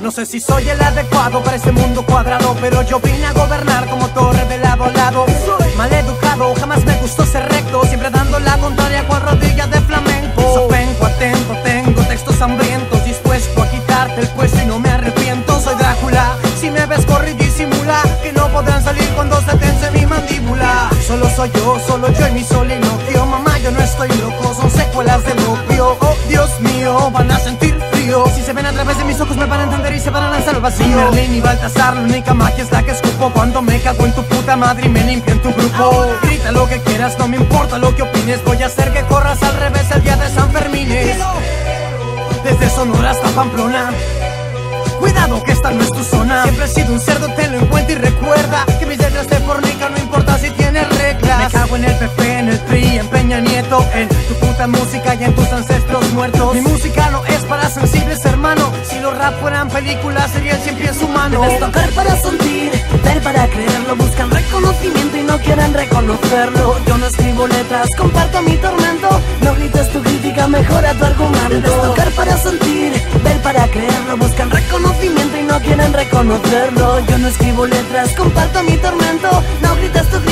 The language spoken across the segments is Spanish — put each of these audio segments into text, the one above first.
No sé si soy el adecuado para este mundo cuadrado, pero yo vine a gobernar como torre de lado a lado. Soy mal educado, jamás me gustó ser recto, siempre dando la contraria con rodillas de flamenco. Sopenco, atento, tengo textos hambrientos, dispuesto a quitarte el puesto y no me arrepiento. Soy Drácula, si me ves corre y disimula, que no podrán salir cuando se tense mi mandíbula. Solo soy yo, solo yo y mi soliloquio, mamá yo no estoy loco, través de mis ojos me van a entender y se van a lanzar al vacío. Merlin y Baltasar, la única magia es la que escupo cuando me cago en tu puta madre y me limpio en tu grupo. Grita lo que quieras, no me importa lo que opines, voy a hacer que corras al revés el día de San Fermín. Desde Sonora hasta Pamplona. Cuidado que esta no es tu zona Siempre he sido un cerdo, tenlo en cuenta y recuerda Que mis letras te fornican, no importa si tienes reglas Me cago en el PP, en el PRI, en Peña Nieto En tu puta música y en tus ancestros muertos. Mi música no es para sensibles, hermano. Si los rap fueran películas, sería el cien pies humano Debes tocar para sentir, ver para creerlo. Buscan reconocimiento y no quieren reconocerlo. Yo no escribo letras, comparto mi tormento. No grites tu crítica, mejora tu argumento. Debes tocar para sentir, ver para creerlo. Buscan reconocimiento y no quieren reconocerlo. Yo no escribo letras, comparto mi tormento. No grites tu crítica,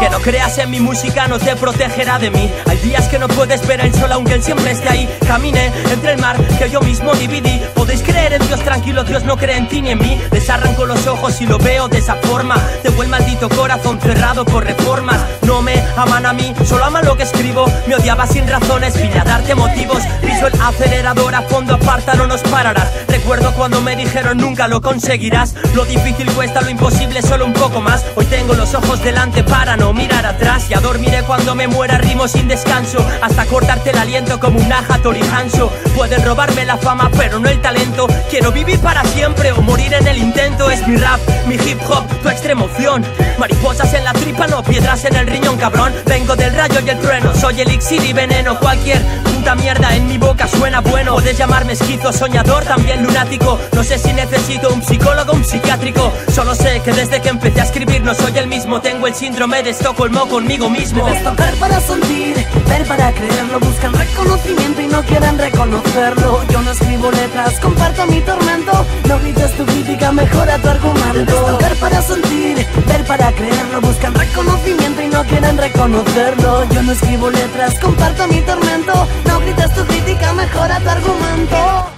Que no creas en mi música no te protegerá de mí. Hay días que no puedes ver el sol aunque él siempre esté ahí. Camine entre el mar que yo mismo dividí. Podéis creer en Dios tranquilo, Dios no cree en ti ni en mí. Les arranco los ojos y lo veo de esa forma. Tengo el maldito corazón cerrado por reformas. No me aman a mí, solo aman lo que escribo. Me odiaba sin razones, vine a darte motivos. Piso el acelerador a fondo, aparta, no nos pararás Cuando me dijeron nunca lo conseguirás Lo difícil cuesta, lo imposible solo un poco más. Hoy tengo los ojos delante para no mirar atrás. Ya dormiré cuando me muera, rimo sin descanso. Hasta cortarte el aliento como un aja torijanso Pueden robarme la fama pero no el talento. Quiero vivir para siempre o morir Mi rap, mi hip hop, tu extremoción Mariposas en la tripa, no piedras en el riñón cabrón. Vengo del rayo y el trueno, soy elixir y veneno. Cualquier puta mierda en mi boca suena bueno. Puedes llamarme esquizo, soñador, también lunático. No sé si necesito un psicólogo, un psiquiátrico. Solo sé que desde que empecé a escribir no soy el mismo. Tengo el síndrome de Estocolmo conmigo mismo. Debes tocar para sentir, ver para creerlo. Buscan reconocimiento y no quieren reconocerlo Yo no escribo letras, comparto mi tormento. No grites tu crítica, mejora tu argumento. Debes tocar para sentir, ver para creerlo. Buscan reconocimiento y no quieren reconocerlo. Yo no escribo letras, comparto mi tormento. No grites tu crítica, mejora tu argumento